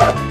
Woo!